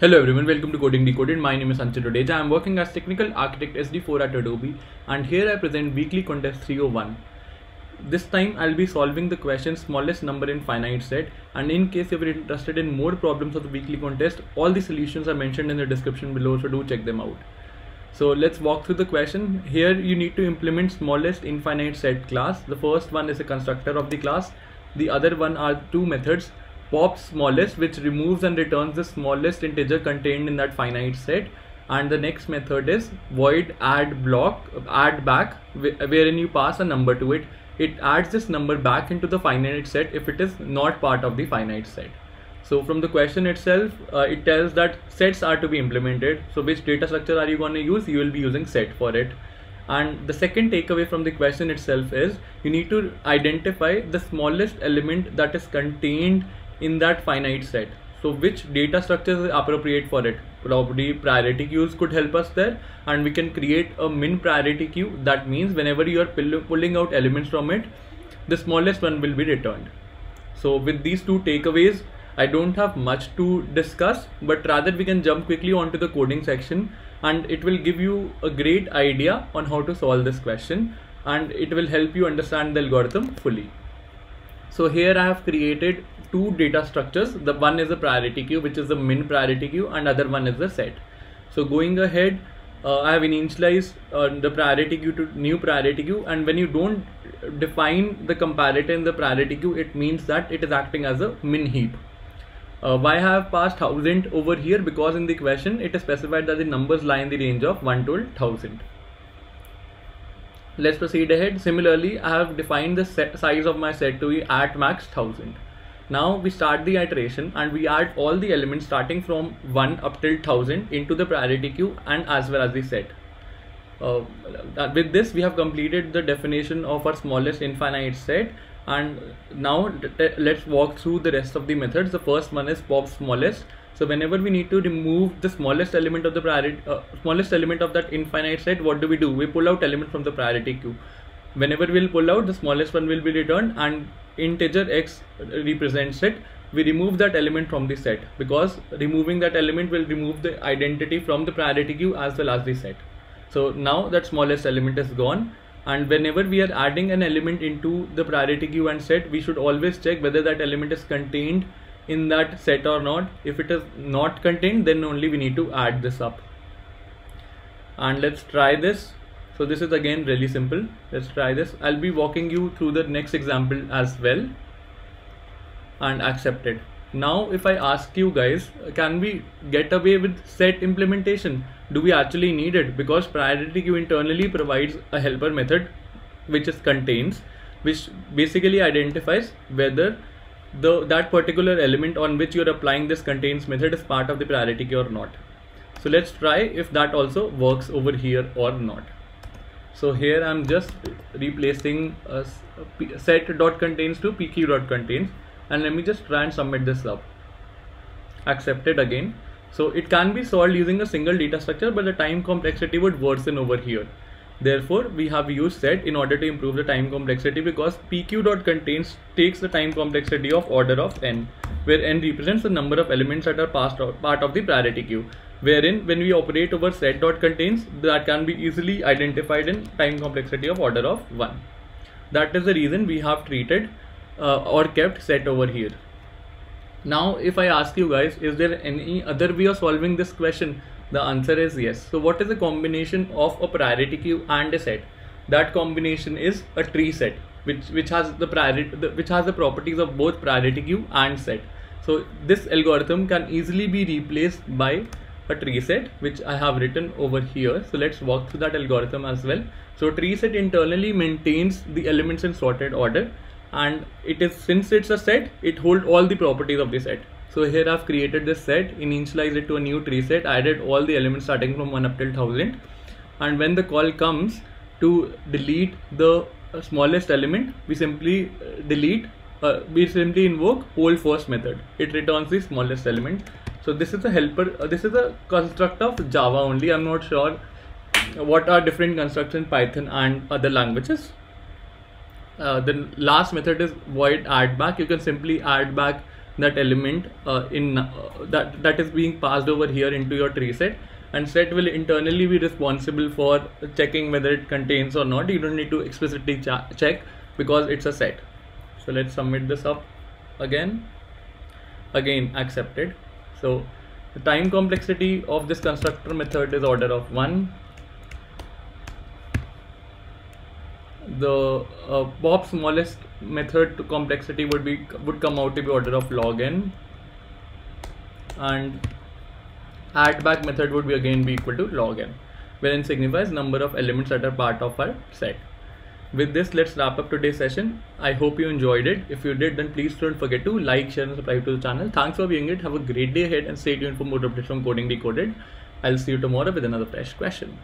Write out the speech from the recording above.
Hello everyone, welcome to Coding Decoded. My name is Sunchit Dudeja. I am working as Technical Architect SD4 at Adobe and here I present Weekly Contest 301. This time I'll be solving the question smallest number in finite set and in case you're interested in more problems of the weekly contest, all the solutions are mentioned in the description below so do check them out. So let's walk through the question. Here you need to implement smallest infinite set class. The first one is a constructor of the class. The other one are two methods pop smallest which removes and returns the smallest integer contained in that finite set. And the next method is void add block add back wherein you pass a number to it. It adds this number back into the finite set if it is not part of the finite set. So from the question itself uh, it tells that sets are to be implemented. So which data structure are you going to use? You will be using set for it. And the second takeaway from the question itself is you need to identify the smallest element that is contained in that finite set. So which data structure is appropriate for it? Probably priority queues could help us there and we can create a min priority queue. That means whenever you are pulling out elements from it the smallest one will be returned. So with these two takeaways I don't have much to discuss but rather we can jump quickly onto the coding section and it will give you a great idea on how to solve this question and it will help you understand the algorithm fully so here I have created two data structures. The one is a priority queue which is the min priority queue and other one is the set. So going ahead uh, I have initialized uh, the priority queue to new priority queue and when you don't define the comparator in the priority queue it means that it is acting as a min heap. Uh, why I have passed 1000 over here? Because in the question it is specified that the numbers lie in the range of 1 to 1000 let's proceed ahead. Similarly I have defined the size of my set to be at max 1000 now we start the iteration and we add all the elements starting from 1 up till 1000 into the priority queue and as well as the set. Uh, with this we have completed the definition of our smallest infinite set and now let's walk through the rest of the methods. The first one is pop smallest. So whenever we need to remove the smallest element of the priority, uh, smallest element of that infinite set, what do we do? We pull out element from the priority queue. Whenever we'll pull out, the smallest one will be returned and integer x represents it we remove that element from the set because removing that element will remove the identity from the priority queue as well as the set so now that smallest element is gone and whenever we are adding an element into the priority queue and set we should always check whether that element is contained in that set or not. If it is not contained then only we need to add this up. And let's try this. So this is again really simple. Let's try this. I'll be walking you through the next example as well. And accept it now if I ask you guys can we get away with set implementation? Do we actually need it? Because priority queue internally provides a helper method which is contains which basically identifies whether the that particular element on which you're applying this contains method is part of the priority queue or not. So let's try if that also works over here or not. So here I'm just replacing a set dot contains to pq dot contains and let me just try and submit this up. Accepted again. So it can be solved using a single data structure but the time complexity would worsen over here. Therefore we have used set in order to improve the time complexity because pq dot contains takes the time complexity of order of n where n represents the number of elements that are passed out part of the priority queue wherein when we operate over set dot contains that can be easily identified in time complexity of order of 1 that is the reason we have treated uh, or kept set over here. Now if i ask you guys is there any other way of solving this question? The answer is yes. So what is the combination of a priority queue and a set? That combination is a tree set which which has the priority which has the properties of both priority queue and set. So this algorithm can easily be replaced by a tree set which I have written over here. So let's walk through that algorithm as well. So tree set internally maintains the elements in sorted order and it is since it's a set it hold all the properties of the set. So here I've created this set, initialized it to a new tree set, added all the elements starting from 1 up till 1000 and when the call comes to delete the smallest element we simply uh, delete uh, we simply invoke poll first method. It returns the smallest element. So this is a helper uh, this is a construct of java only. I'm not sure what are different constructs in python and other languages uh, the last method is void add back. You can simply add back that element uh, in uh, that that is being passed over here into your tree set. And set will internally be responsible for checking whether it contains or not. You don't need to explicitly check because it's a set. So let's submit this up again. Again accepted. So the time complexity of this constructor method is order of 1 the uh, pop smallest method to complexity would be would come out to be order of log n. And add back method would be again be equal to log n wherein signifies number of elements that are part of our set. With this let's wrap up today's session. I hope you enjoyed it. If you did then please don't forget to like share and subscribe to the channel. Thanks for viewing it. Have a great day ahead and stay tuned for more updates from coding decoded. I'll see you tomorrow with another fresh question